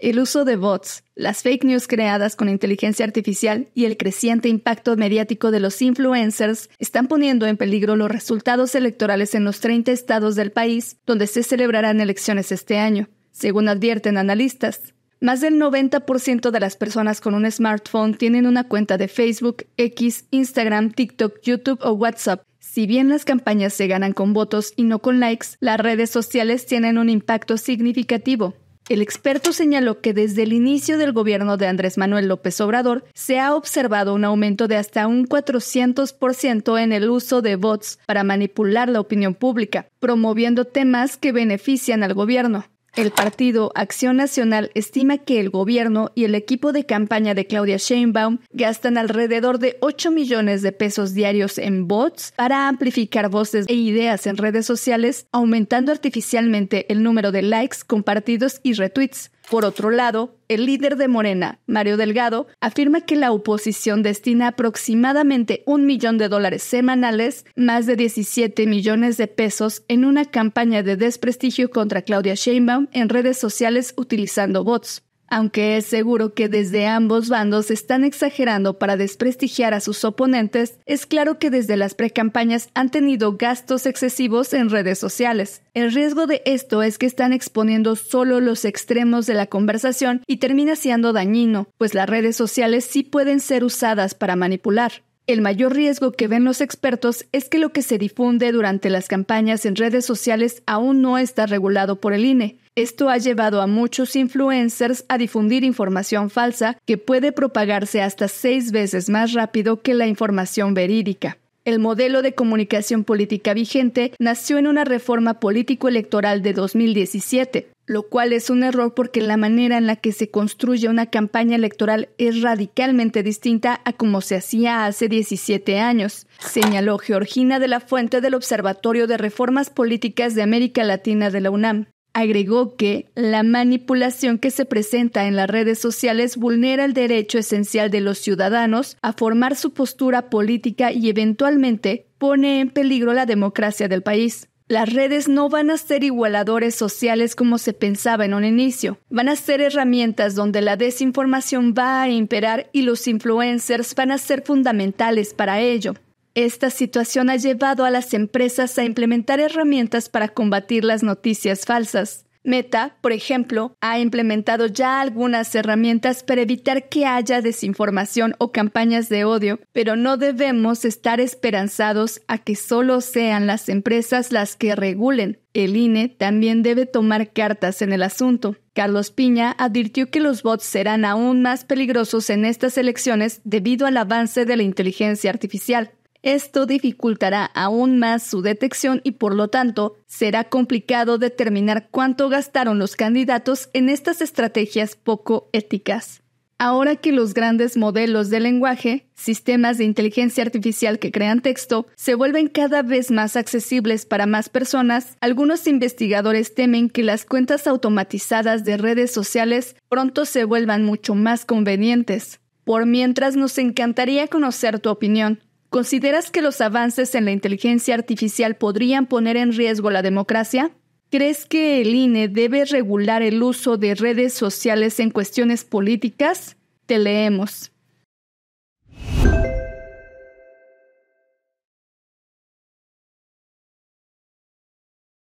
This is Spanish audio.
El uso de bots, las fake news creadas con inteligencia artificial y el creciente impacto mediático de los influencers están poniendo en peligro los resultados electorales en los 30 estados del país donde se celebrarán elecciones este año, según advierten analistas. Más del 90% de las personas con un smartphone tienen una cuenta de Facebook, X, Instagram, TikTok, YouTube o WhatsApp. Si bien las campañas se ganan con votos y no con likes, las redes sociales tienen un impacto significativo. El experto señaló que desde el inicio del gobierno de Andrés Manuel López Obrador se ha observado un aumento de hasta un 400% en el uso de bots para manipular la opinión pública, promoviendo temas que benefician al gobierno. El partido Acción Nacional estima que el gobierno y el equipo de campaña de Claudia Sheinbaum gastan alrededor de 8 millones de pesos diarios en bots para amplificar voces e ideas en redes sociales, aumentando artificialmente el número de likes, compartidos y retweets. Por otro lado, el líder de Morena, Mario Delgado, afirma que la oposición destina aproximadamente un millón de dólares semanales, más de 17 millones de pesos, en una campaña de desprestigio contra Claudia Sheinbaum en redes sociales utilizando bots aunque es seguro que desde ambos bandos están exagerando para desprestigiar a sus oponentes, es claro que desde las precampañas han tenido gastos excesivos en redes sociales. El riesgo de esto es que están exponiendo solo los extremos de la conversación y termina siendo dañino, pues las redes sociales sí pueden ser usadas para manipular. El mayor riesgo que ven los expertos es que lo que se difunde durante las campañas en redes sociales aún no está regulado por el INE. Esto ha llevado a muchos influencers a difundir información falsa que puede propagarse hasta seis veces más rápido que la información verídica. El modelo de comunicación política vigente nació en una reforma político-electoral de 2017, lo cual es un error porque la manera en la que se construye una campaña electoral es radicalmente distinta a como se hacía hace 17 años, señaló Georgina de la Fuente del Observatorio de Reformas Políticas de América Latina de la UNAM. Agregó que la manipulación que se presenta en las redes sociales vulnera el derecho esencial de los ciudadanos a formar su postura política y eventualmente pone en peligro la democracia del país. Las redes no van a ser igualadores sociales como se pensaba en un inicio. Van a ser herramientas donde la desinformación va a imperar y los influencers van a ser fundamentales para ello. Esta situación ha llevado a las empresas a implementar herramientas para combatir las noticias falsas. Meta, por ejemplo, ha implementado ya algunas herramientas para evitar que haya desinformación o campañas de odio, pero no debemos estar esperanzados a que solo sean las empresas las que regulen. El INE también debe tomar cartas en el asunto. Carlos Piña advirtió que los bots serán aún más peligrosos en estas elecciones debido al avance de la inteligencia artificial. Esto dificultará aún más su detección y por lo tanto será complicado determinar cuánto gastaron los candidatos en estas estrategias poco éticas. Ahora que los grandes modelos de lenguaje, sistemas de inteligencia artificial que crean texto, se vuelven cada vez más accesibles para más personas, algunos investigadores temen que las cuentas automatizadas de redes sociales pronto se vuelvan mucho más convenientes. Por mientras nos encantaría conocer tu opinión. ¿Consideras que los avances en la inteligencia artificial podrían poner en riesgo la democracia? ¿Crees que el INE debe regular el uso de redes sociales en cuestiones políticas? Te leemos.